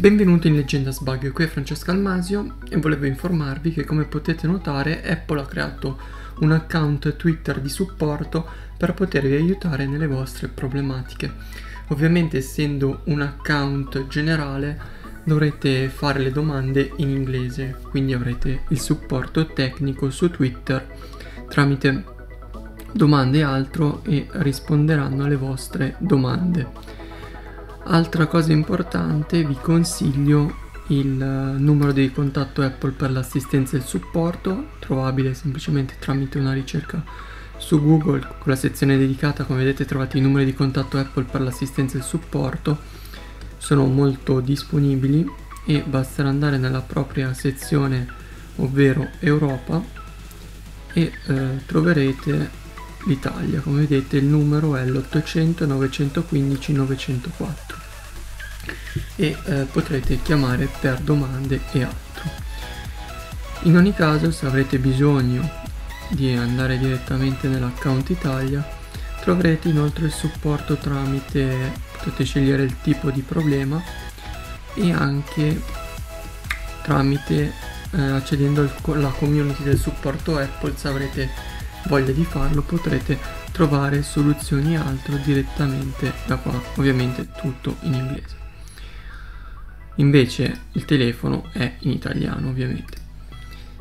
Benvenuti in Leggenda Sbug, qui è Francesco Almasio e volevo informarvi che come potete notare Apple ha creato un account Twitter di supporto per potervi aiutare nelle vostre problematiche. Ovviamente essendo un account generale dovrete fare le domande in inglese, quindi avrete il supporto tecnico su Twitter tramite domande e altro e risponderanno alle vostre domande. Altra cosa importante, vi consiglio il eh, numero di contatto Apple per l'assistenza e il supporto, trovabile semplicemente tramite una ricerca su Google con la sezione dedicata, come vedete trovate i numeri di contatto Apple per l'assistenza e il supporto, sono molto disponibili e basterà andare nella propria sezione, ovvero Europa, e eh, troverete l'Italia, come vedete il numero è l'800 915 904 e eh, potrete chiamare per domande e altro. In ogni caso se avrete bisogno di andare direttamente nell'account Italia troverete inoltre il supporto tramite potete scegliere il tipo di problema e anche tramite eh, accedendo alla community del supporto Apple se avrete voglia di farlo potrete trovare soluzioni altro direttamente da qua ovviamente tutto in inglese invece il telefono è in italiano ovviamente.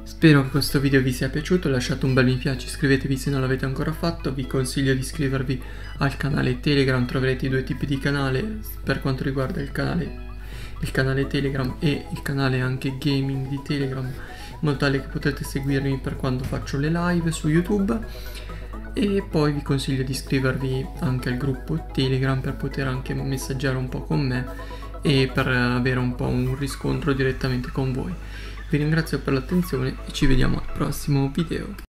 Spero che questo video vi sia piaciuto, lasciate un bel mi piace, iscrivetevi se non l'avete ancora fatto, vi consiglio di iscrivervi al canale Telegram, troverete i due tipi di canale per quanto riguarda il canale, il canale Telegram e il canale anche gaming di Telegram, in modo tale che potete seguirmi per quando faccio le live su YouTube e poi vi consiglio di iscrivervi anche al gruppo Telegram per poter anche messaggiare un po' con me e per avere un po' un riscontro direttamente con voi. Vi ringrazio per l'attenzione e ci vediamo al prossimo video.